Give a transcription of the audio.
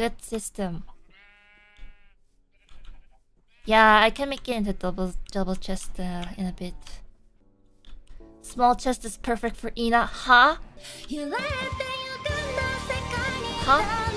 Good system. Yeah, I can make it into double double chest uh, in a bit. Small chest is perfect for Ina. Huh? Huh?